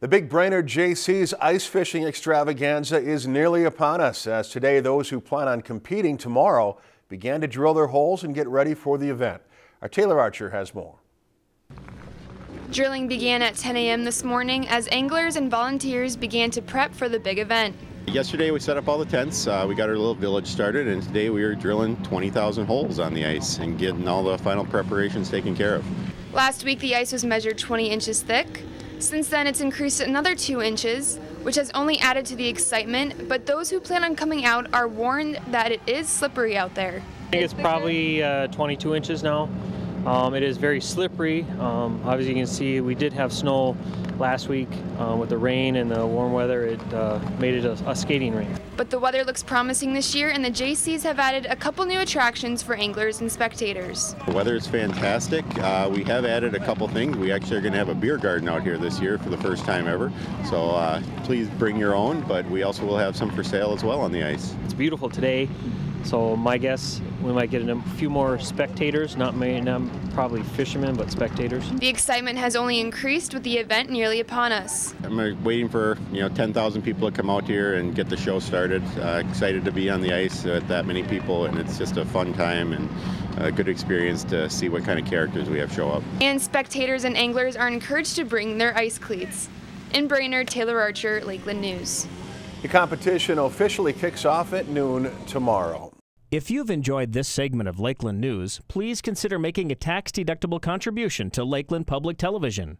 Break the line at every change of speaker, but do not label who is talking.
The Big Brainerd Jaycees ice fishing extravaganza is nearly upon us as today those who plan on competing tomorrow began to drill their holes and get ready for the event. Our Taylor Archer has more.
Drilling began at 10 a.m. this morning as anglers and volunteers began to prep for the big event.
Yesterday we set up all the tents, uh, we got our little village started, and today we are drilling 20,000 holes on the ice and getting all the final preparations taken care of.
Last week the ice was measured 20 inches thick. Since then it's increased another 2 inches, which has only added to the excitement, but those who plan on coming out are warned that it is slippery out there.
I think it's probably uh, 22 inches now. Um, it is very slippery. Um, obviously, you can see we did have snow last week uh, with the rain and the warm weather. It uh, made it a, a, skating rink.
But the weather looks promising this year, and the Jaycees have added a couple new attractions for anglers and spectators.
The weather is fantastic. Uh, we have added a couple things. We actually are going to have a beer garden out here this year for the first time ever. So uh, please bring your own, but we also will have some for sale as well on the ice.
It's beautiful today. So my guess, we might get a few more spectators, not, may, not probably fishermen, but spectators.
The excitement has only increased with the event nearly upon us.
I'm uh, waiting for you know 10,000 people to come out here and get the show started. Uh, excited to be on the ice with that many people, and it's just a fun time and a good experience to see what kind of characters we have show up.
And spectators and anglers are encouraged to bring their ice cleats. In Brainerd, Taylor Archer, Lakeland News.
The competition officially kicks off at noon tomorrow.
If you've enjoyed this segment of Lakeland News, please consider making a tax-deductible contribution to Lakeland Public Television.